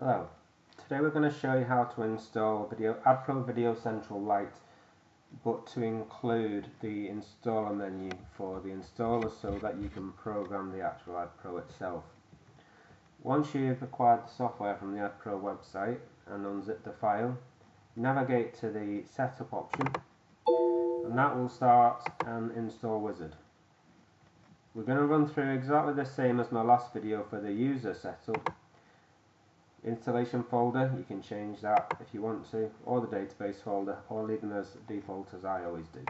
Hello, today we're going to show you how to install Video AdPro Video Central Lite but to include the installer menu for the installer so that you can program the actual AdPro itself. Once you've acquired the software from the AdPro website and unzip the file, navigate to the setup option and that will start an install wizard. We're going to run through exactly the same as my last video for the user setup installation folder you can change that if you want to or the database folder or leave them as default as I always do.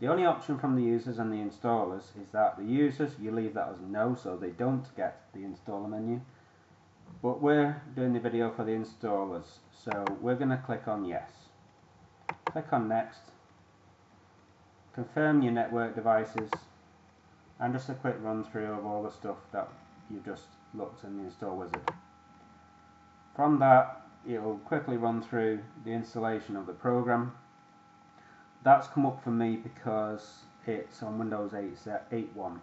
The only option from the users and the installers is that the users you leave that as no so they don't get the installer menu. But we're doing the video for the installers so we're going to click on yes. Click on next. Confirm your network devices and just a quick run through of all the stuff that you've just looked in the install wizard from that it'll quickly run through the installation of the program. That's come up for me because it's on Windows 8.1.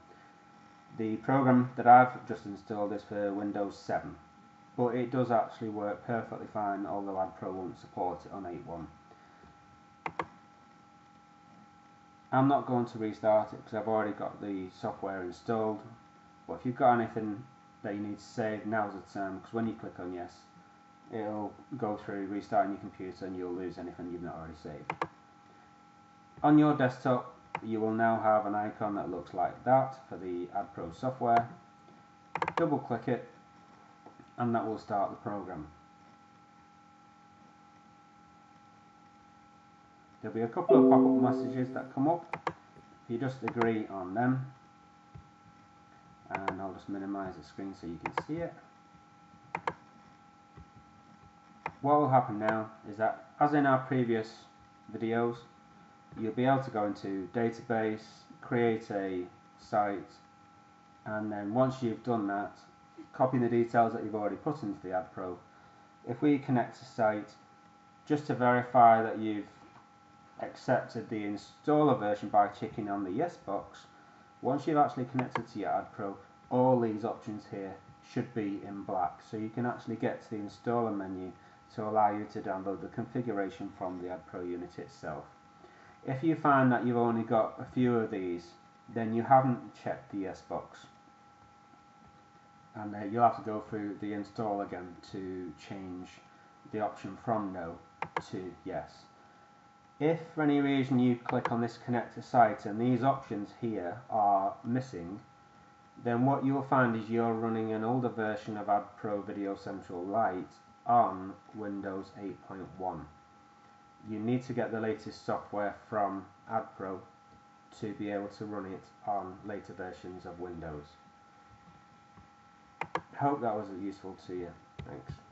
The program that I've just installed is for Windows 7 but it does actually work perfectly fine although AdPro won't support it on 8.1. I'm not going to restart it because I've already got the software installed but if you've got anything that you need to save now's the time because when you click on yes it'll go through restarting your computer and you'll lose anything you've not already saved. On your desktop you will now have an icon that looks like that for the AdPro software. Double click it and that will start the program. There'll be a couple of pop-up messages that come up. You just agree on them and I'll just minimize the screen so you can see it. What will happen now is that as in our previous videos you'll be able to go into database create a site and then once you've done that copy the details that you've already put into the AdPro if we connect to site just to verify that you've accepted the installer version by clicking on the yes box once you've actually connected to your AdPro all these options here should be in black. So you can actually get to the installer menu to allow you to download the configuration from the AdPro unit itself. If you find that you've only got a few of these, then you haven't checked the yes box. And uh, you'll have to go through the install again to change the option from no to yes. If for any reason you click on this connect to site and these options here are missing, then what you'll find is you're running an older version of AdPro Video Central Lite on Windows 8.1. You need to get the latest software from AdPro to be able to run it on later versions of Windows. Hope that was useful to you. Thanks.